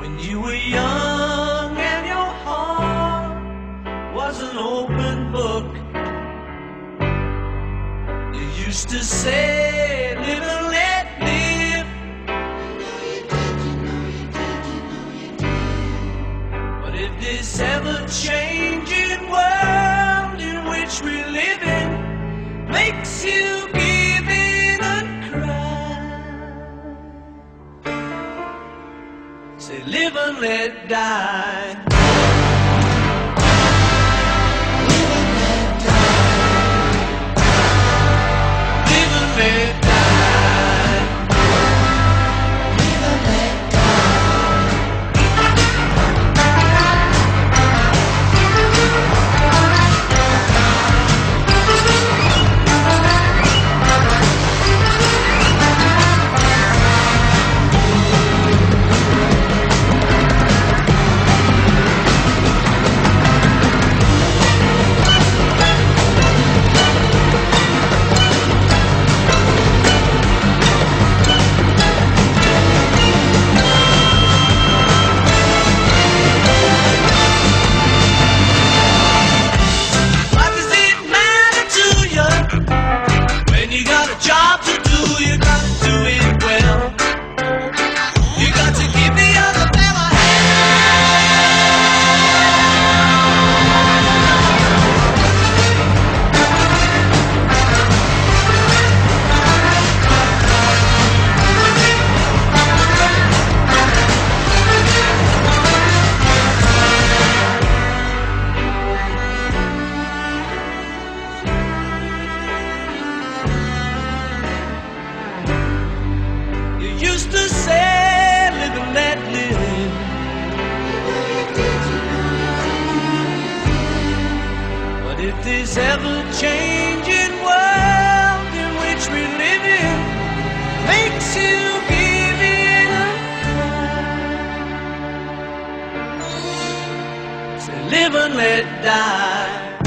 When you were young and your heart was an open book, you used to say, live and let live. But if this ever changing world say, live and let die. Live and let die. What if this ever changing world in which we live in makes you give in cry, say, live and let die.